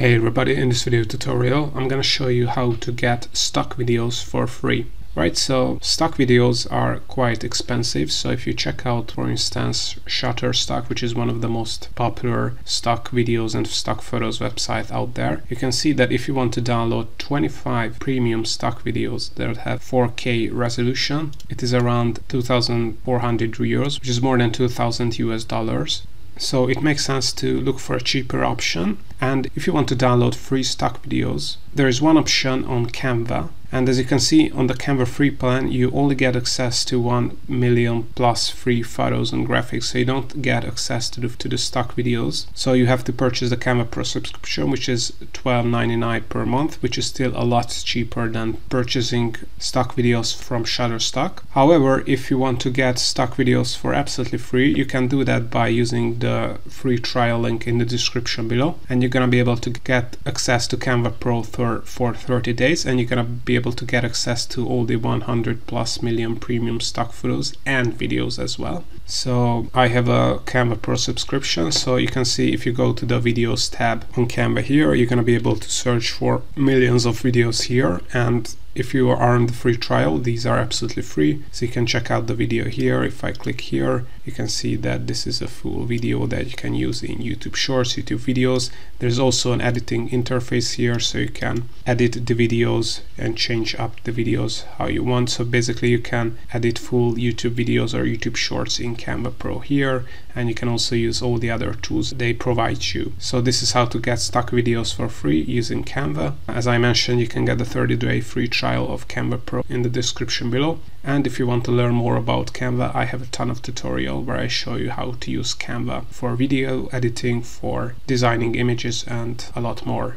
Hey everybody, in this video tutorial I'm gonna show you how to get stock videos for free. Right, so stock videos are quite expensive. So if you check out, for instance, Shutterstock, which is one of the most popular stock videos and stock photos website out there, you can see that if you want to download 25 premium stock videos that have 4K resolution, it is around 2,400 euros, which is more than 2,000 US dollars. So it makes sense to look for a cheaper option. And if you want to download free stock videos, there is one option on Canva and as you can see on the Canva free plan, you only get access to 1 million plus free photos and graphics. So you don't get access to the, to the stock videos. So you have to purchase the Canva Pro subscription, which is $12.99 per month, which is still a lot cheaper than purchasing stock videos from Shutterstock. However, if you want to get stock videos for absolutely free, you can do that by using the free trial link in the description below. And you're going to be able to get access to Canva Pro for, for 30 days and you're going to be able to get access to all the 100 plus million premium stock photos and videos as well. So I have a Canva Pro subscription. So you can see if you go to the videos tab on Canva here, you're going to be able to search for millions of videos here. And if you are on the free trial, these are absolutely free. So you can check out the video here. If I click here, you can see that this is a full video that you can use in YouTube Shorts, YouTube videos. There's also an editing interface here, so you can edit the videos and change up the videos how you want. So basically you can edit full YouTube videos or YouTube Shorts in Canva Pro here, and you can also use all the other tools they provide you. So this is how to get stock videos for free using Canva. As I mentioned, you can get the 30-day free of Canva Pro in the description below. And if you want to learn more about Canva, I have a ton of tutorial where I show you how to use Canva for video editing, for designing images and a lot more.